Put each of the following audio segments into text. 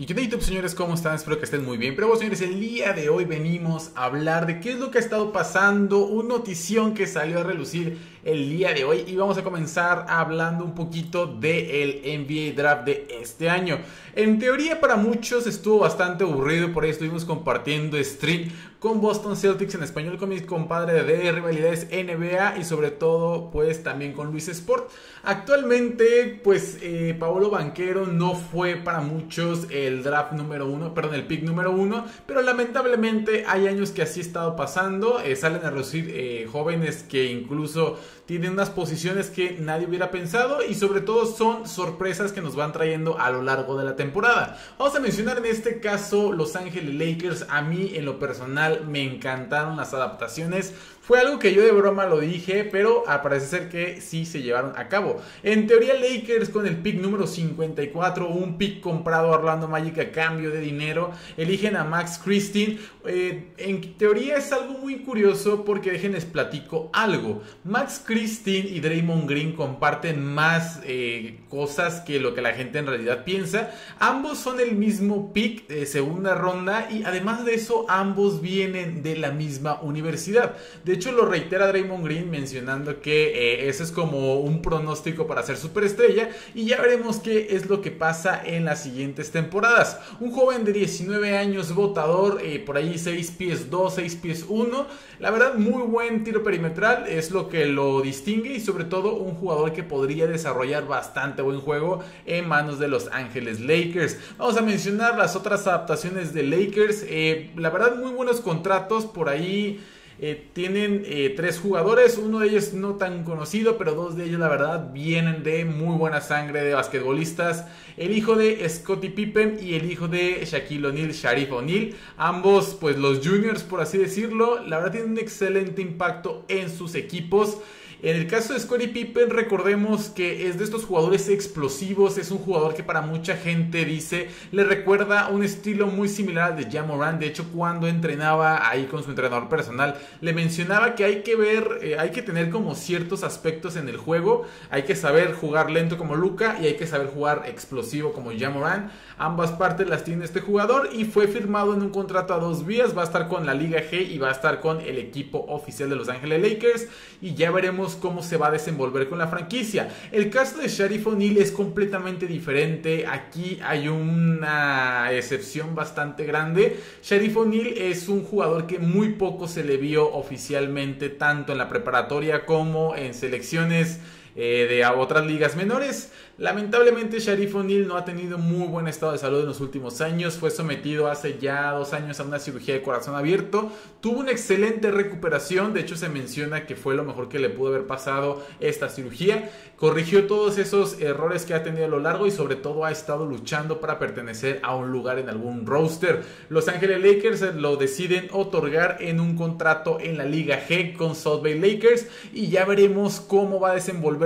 Y qué YouTube señores, ¿cómo están? Espero que estén muy bien. Pero vos señores, el día de hoy venimos a hablar de qué es lo que ha estado pasando, una notición que salió a relucir el día de hoy y vamos a comenzar hablando un poquito del NBA Draft de este año. En teoría para muchos estuvo bastante aburrido, por ahí estuvimos compartiendo stream con Boston Celtics en español con mi compadre de rivalidades NBA y sobre todo pues también con Luis Sport. Actualmente pues eh, Paolo Banquero no fue para muchos el draft número uno, perdón, el pick número uno, pero lamentablemente hay años que así ha estado pasando, eh, salen a reducir eh, jóvenes que incluso tienen unas posiciones que nadie hubiera pensado y sobre todo son sorpresas que nos van trayendo a lo largo de la temporada. Vamos a mencionar en este caso Los Ángeles Lakers. A mí en lo personal me encantaron las adaptaciones. Fue algo que yo de broma lo dije, pero parece ser que sí se llevaron a cabo. En teoría Lakers con el pick número 54, un pick comprado a Orlando Magic a cambio de dinero, eligen a Max Christine. Eh, en teoría es algo muy curioso porque déjenles platico algo. Max Christine y Draymond Green comparten más eh, cosas que lo que la gente en realidad piensa. Ambos son el mismo pick de segunda ronda y además de eso ambos vienen de la misma universidad. Hecho lo reitera Draymond Green mencionando que eh, ese es como un pronóstico para ser superestrella y ya veremos qué es lo que pasa en las siguientes temporadas. Un joven de 19 años, votador, por ahí 6 pies 2, 6 pies 1. La verdad, muy buen tiro perimetral, es lo que lo distingue y sobre todo un jugador que podría desarrollar bastante buen juego en manos de Los Ángeles Lakers. Vamos a mencionar las otras adaptaciones de Lakers. Eh, la verdad, muy buenos contratos por ahí. Eh, tienen eh, tres jugadores, uno de ellos no tan conocido, pero dos de ellos la verdad vienen de muy buena sangre de basquetbolistas. El hijo de Scottie Pippen y el hijo de Shaquille O'Neal, Sharif O'Neal. Ambos, pues los juniors por así decirlo, la verdad tienen un excelente impacto en sus equipos. En el caso de Scottie Pippen, recordemos que es de estos jugadores explosivos, es un jugador que para mucha gente dice, le recuerda un estilo muy similar al de Jamoran. De hecho, cuando entrenaba ahí con su entrenador personal, le mencionaba que hay que ver, eh, hay que tener como ciertos aspectos en el juego, hay que saber jugar lento como Luca y hay que saber jugar explosivo como Jamoran. Ambas partes las tiene este jugador y fue firmado en un contrato a dos vías, va a estar con la Liga G y va a estar con el equipo oficial de Los Ángeles Lakers y ya veremos cómo se va a desenvolver con la franquicia. El caso de Sheriff O'Neal es completamente diferente. Aquí hay una excepción bastante grande. Sheriff O'Neal es un jugador que muy poco se le vio oficialmente, tanto en la preparatoria como en selecciones eh, de otras ligas menores. Lamentablemente Sharif O'Neal no ha tenido muy buen estado de salud en los últimos años, fue sometido hace ya dos años a una cirugía de corazón abierto, tuvo una excelente recuperación, de hecho se menciona que fue lo mejor que le pudo haber pasado esta cirugía, corrigió todos esos errores que ha tenido a lo largo y sobre todo ha estado luchando para pertenecer a un lugar en algún roster. Los Ángeles Lakers lo deciden otorgar en un contrato en la Liga G con South Bay Lakers y ya veremos cómo va a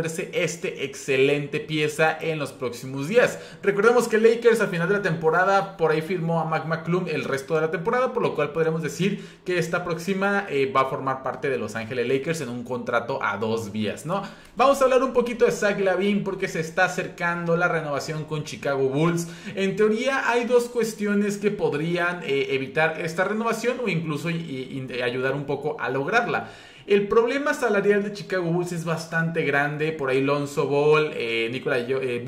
este excelente pieza en los próximos días. Recordemos que Lakers al final de la temporada por ahí firmó a Mac McClung el resto de la temporada, por lo cual podremos decir que esta próxima eh, va a formar parte de Los Ángeles Lakers en un contrato a dos vías, ¿no? Vamos a hablar un poquito de Zach Lavin porque se está acercando la renovación con Chicago Bulls. En teoría hay dos cuestiones que podrían eh, evitar esta renovación o incluso ayudar un poco a lograrla. El problema salarial de Chicago Bulls es bastante grande. Por ahí Lonzo Ball, eh, Nikola eh,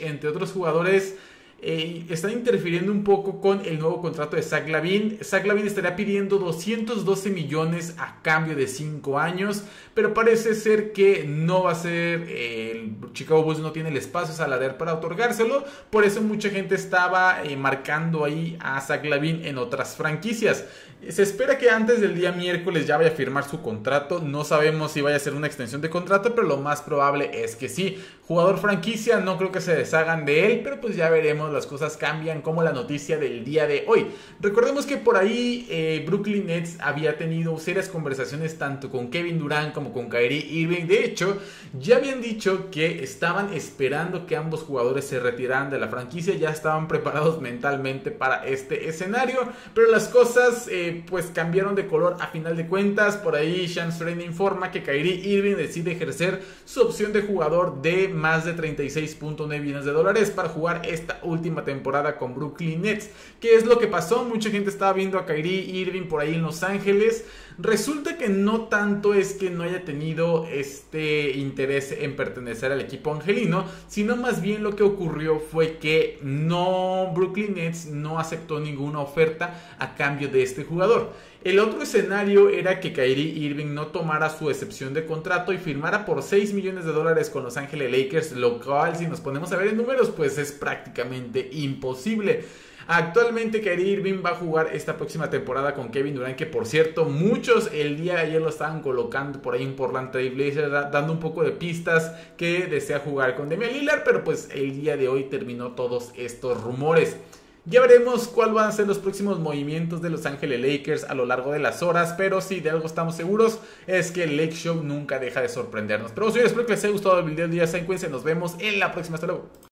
entre otros jugadores, eh, están interfiriendo un poco con el nuevo contrato de Zach Lavin. Zach Lavin estaría pidiendo 212 millones a cambio de 5 años, pero parece ser que no va a ser. Eh, el Chicago Bulls no tiene el espacio salarial para otorgárselo. Por eso mucha gente estaba marcando ahí a Zach Lavin en otras franquicias. Se espera que antes del día miércoles ya vaya a firmar su contrato. No sabemos si vaya a ser una extensión de contrato, pero lo más probable es que sí. Jugador franquicia, no creo que se deshagan de él, pero pues ya veremos, las cosas cambian como la noticia del día de hoy. Recordemos que por ahí eh, Brooklyn Nets había tenido serias conversaciones tanto con Kevin Durant como con Kyrie Irving. De hecho, ya habían dicho que estaban esperando que ambos jugadores se retiraran de la franquicia, ya estaban preparados mentalmente para este escenario, pero las cosas... Eh, pues cambiaron de color a final de cuentas. Por ahí Sean informa que Kyrie Irving decide ejercer su opción de jugador de más de 36.9 millones de dólares para jugar esta última última temporada con Brooklyn Nets. ¿Qué es lo que pasó? Mucha gente estaba viendo a Kyrie Irving por ahí en Los Ángeles. Resulta que no tanto es que no haya tenido este interés en pertenecer al equipo angelino, sino más bien lo que ocurrió fue que no Brooklyn Nets no aceptó ninguna oferta a cambio de este jugador. El otro escenario era que Kyrie Irving no tomara su excepción de contrato y firmara por 6 millones de dólares con Los Ángeles Lakers, lo cual si nos ponemos a ver en números pues es prácticamente imposible. Actualmente Kyrie Irving va a jugar esta próxima temporada con Kevin Durant, que por cierto muchos el día de ayer lo estaban colocando por ahí en Portland Trail Blazers, dando un poco de pistas que desea jugar con Damian Lillard, pero pues el día de hoy terminó todos estos rumores. Ya veremos cuál van a ser los próximos movimientos de Los Ángeles Lakers a lo largo de las horas, pero si de algo estamos seguros es que el Lake Show nunca deja de sorprendernos. Pero espero que les haya gustado el video del día, se nos vemos en la próxima, hasta luego.